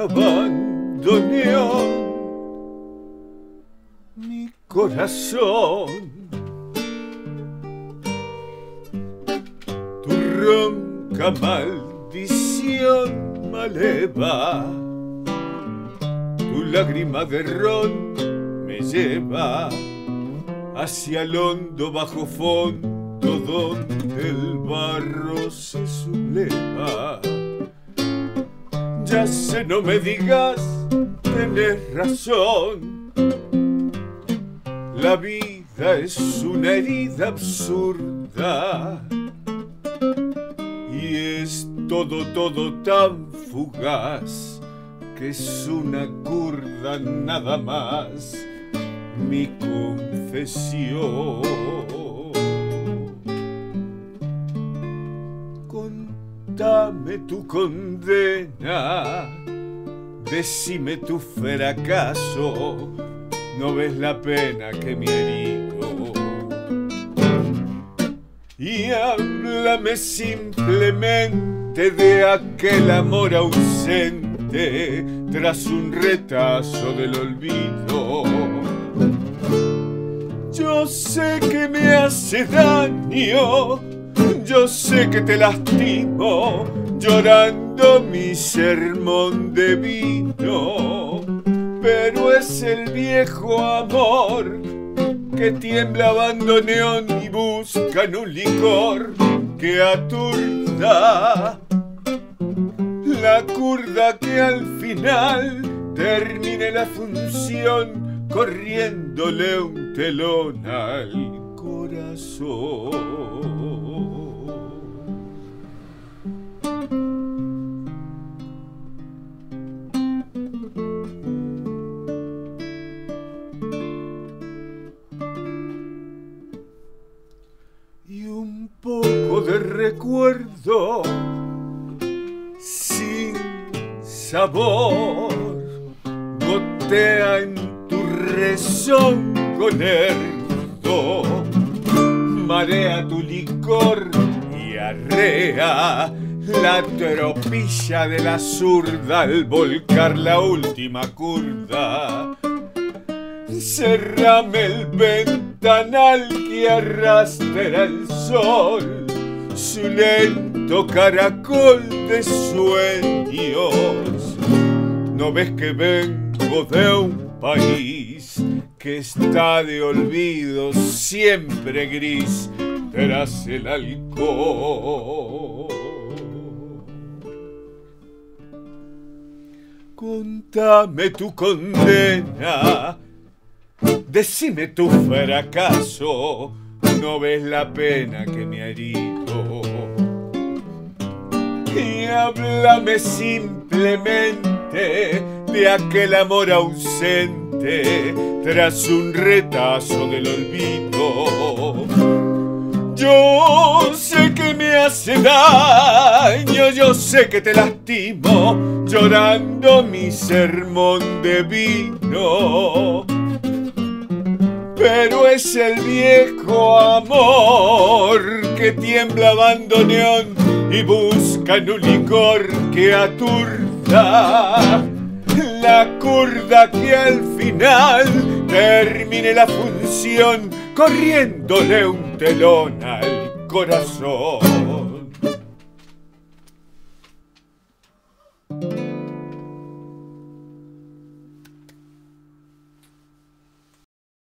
abandoneó mi corazón. Tu ronca maldición maleva, tu lágrima de ron me lleva hacia el hondo bajo fondo donde el barro se subleva. Ya sé, no me digas, tenés razón. La vida es una herida absurda y es todo, todo tan fugaz que es una curda nada más mi confesión. Contame tu condena, decime tu fracaso, no ves la pena que me herido. Y háblame simplemente de aquel amor ausente tras un retazo del olvido. Yo sé que me hace daño, yo sé que te lastimo, llorando mi sermón de vino. Pero es el viejo amor que tiembla abandoneón y buscan un licor que aturda. La curda que al final termine la función corriéndole un telón al corazón. Recuerdo sin sabor. Gotea en con erdo, marea tu licor y arrea la tropilla de la zurda al volcar la última curda. Cerrame el ventanal que arrastra el sol, su lento caracol de sueños. ¿No ves que vengo de un país que está de olvido siempre gris tras el alcohol. Contame tu condena, decime tu fracaso, no ves la pena que me ha herido. Y háblame simplemente de aquel amor ausente tras un retazo del olvido. Yo sé que me hace daño, yo sé que te lastimo, llorando mi sermón de vino. Pero es el viejo amor tiembla abandoneón y busca un licor que aturda la curda que al final termine la función corriéndole un telón al corazón.